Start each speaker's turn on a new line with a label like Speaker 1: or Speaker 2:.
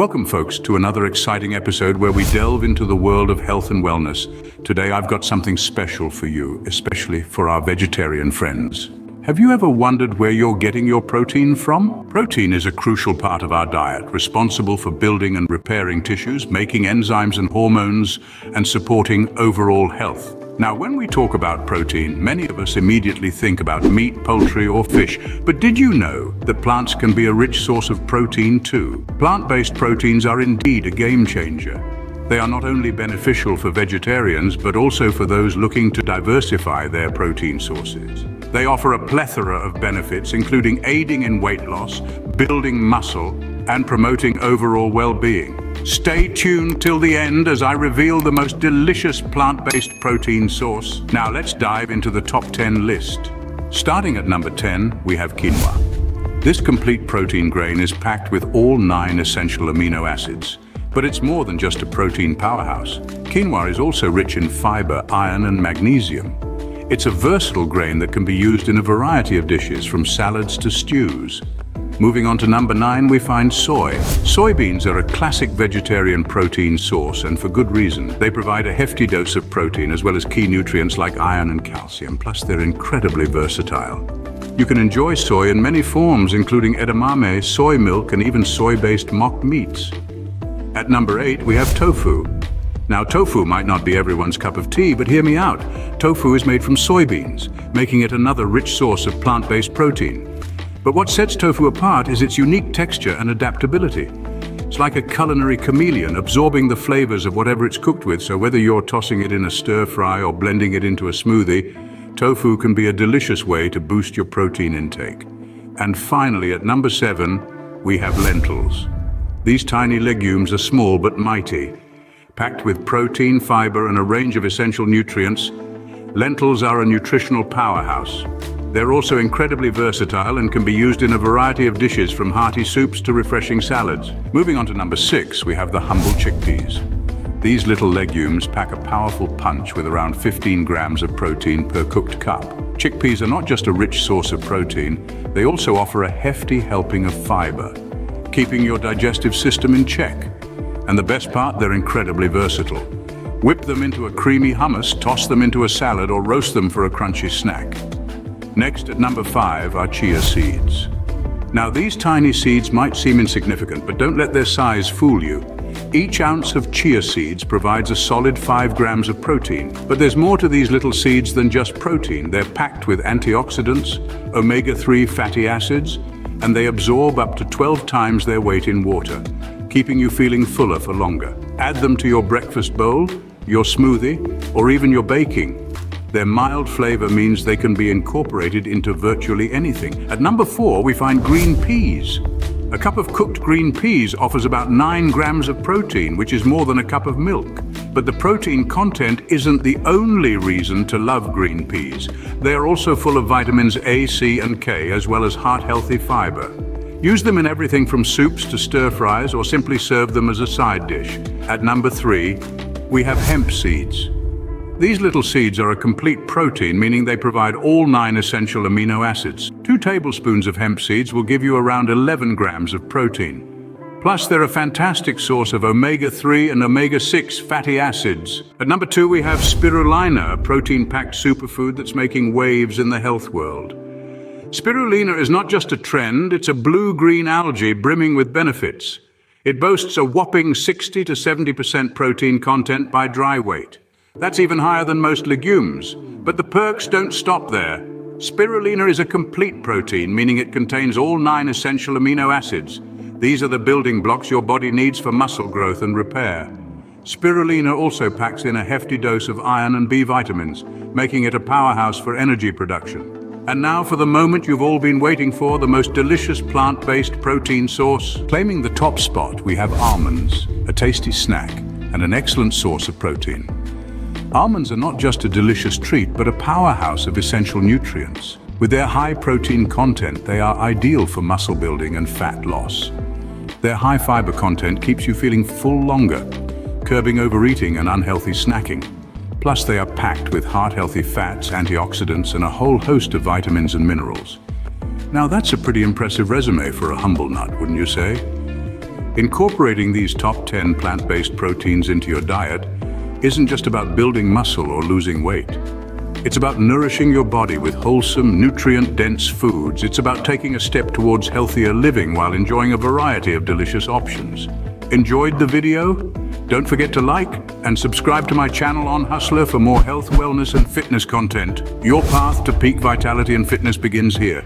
Speaker 1: Welcome, folks, to another exciting episode where we delve into the world of health and wellness. Today, I've got something special for you, especially for our vegetarian friends. Have you ever wondered where you're getting your protein from? Protein is a crucial part of our diet, responsible for building and repairing tissues, making enzymes and hormones, and supporting overall health. Now, when we talk about protein, many of us immediately think about meat, poultry, or fish. But did you know that plants can be a rich source of protein too? Plant-based proteins are indeed a game changer. They are not only beneficial for vegetarians, but also for those looking to diversify their protein sources. They offer a plethora of benefits, including aiding in weight loss, building muscle, and promoting overall well-being. Stay tuned till the end as I reveal the most delicious plant-based protein source. Now let's dive into the top 10 list. Starting at number 10, we have quinoa. This complete protein grain is packed with all nine essential amino acids. But it's more than just a protein powerhouse. Quinoa is also rich in fiber, iron and magnesium. It's a versatile grain that can be used in a variety of dishes, from salads to stews. Moving on to number nine, we find soy. Soybeans are a classic vegetarian protein source, and for good reason. They provide a hefty dose of protein as well as key nutrients like iron and calcium, plus they're incredibly versatile. You can enjoy soy in many forms, including edamame, soy milk, and even soy-based mock meats. At number eight, we have tofu. Now, tofu might not be everyone's cup of tea, but hear me out. Tofu is made from soybeans, making it another rich source of plant-based protein. But what sets tofu apart is its unique texture and adaptability. It's like a culinary chameleon, absorbing the flavors of whatever it's cooked with, so whether you're tossing it in a stir-fry or blending it into a smoothie, tofu can be a delicious way to boost your protein intake. And finally, at number seven, we have lentils. These tiny legumes are small but mighty. Packed with protein, fiber, and a range of essential nutrients, lentils are a nutritional powerhouse. They're also incredibly versatile and can be used in a variety of dishes from hearty soups to refreshing salads. Moving on to number six, we have the humble chickpeas. These little legumes pack a powerful punch with around 15 grams of protein per cooked cup. Chickpeas are not just a rich source of protein, they also offer a hefty helping of fiber, keeping your digestive system in check. And the best part, they're incredibly versatile. Whip them into a creamy hummus, toss them into a salad, or roast them for a crunchy snack. Next, at number five, are chia seeds. Now, these tiny seeds might seem insignificant, but don't let their size fool you. Each ounce of chia seeds provides a solid 5 grams of protein. But there's more to these little seeds than just protein. They're packed with antioxidants, omega-3 fatty acids, and they absorb up to 12 times their weight in water, keeping you feeling fuller for longer. Add them to your breakfast bowl, your smoothie, or even your baking, their mild flavor means they can be incorporated into virtually anything. At number four, we find green peas. A cup of cooked green peas offers about 9 grams of protein, which is more than a cup of milk. But the protein content isn't the only reason to love green peas. They are also full of vitamins A, C, and K, as well as heart-healthy fiber. Use them in everything from soups to stir-fries, or simply serve them as a side dish. At number three, we have hemp seeds. These little seeds are a complete protein, meaning they provide all nine essential amino acids. Two tablespoons of hemp seeds will give you around 11 grams of protein. Plus, they're a fantastic source of omega-3 and omega-6 fatty acids. At number two, we have spirulina, a protein-packed superfood that's making waves in the health world. Spirulina is not just a trend, it's a blue-green algae brimming with benefits. It boasts a whopping 60 to 70% protein content by dry weight. That's even higher than most legumes. But the perks don't stop there. Spirulina is a complete protein, meaning it contains all nine essential amino acids. These are the building blocks your body needs for muscle growth and repair. Spirulina also packs in a hefty dose of iron and B vitamins, making it a powerhouse for energy production. And now for the moment you've all been waiting for, the most delicious plant-based protein source. Claiming the top spot, we have almonds, a tasty snack and an excellent source of protein. Almonds are not just a delicious treat, but a powerhouse of essential nutrients. With their high protein content, they are ideal for muscle building and fat loss. Their high fiber content keeps you feeling full longer, curbing overeating and unhealthy snacking. Plus, they are packed with heart-healthy fats, antioxidants, and a whole host of vitamins and minerals. Now, that's a pretty impressive resume for a humble nut, wouldn't you say? Incorporating these top 10 plant-based proteins into your diet isn't just about building muscle or losing weight. It's about nourishing your body with wholesome, nutrient-dense foods. It's about taking a step towards healthier living while enjoying a variety of delicious options. Enjoyed the video? Don't forget to like and subscribe to my channel OnHustler for more health, wellness and fitness content. Your path to peak vitality and fitness begins here.